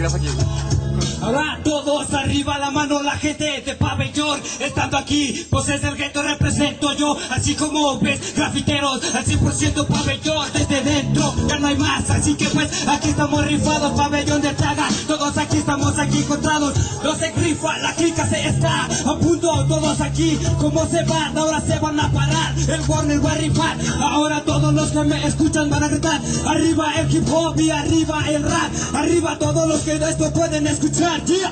aquí. Ahora todos arriba la mano la gente de pabellón. Estando aquí, pues es el gueto represento yo. Así como ves, grafiteros al 100% pabellón. Desde dentro ya no hay más, así que pues aquí estamos rifados Pabellón de traga, todos aquí estamos aquí encontrados. No se grifa, la clica se está aquí, como se van, ahora se van a parar. El Warner va a rifar, ahora todos los que me escuchan van a gritar Arriba el hip hop y arriba el rap. Arriba todos los que esto pueden escuchar, yeah.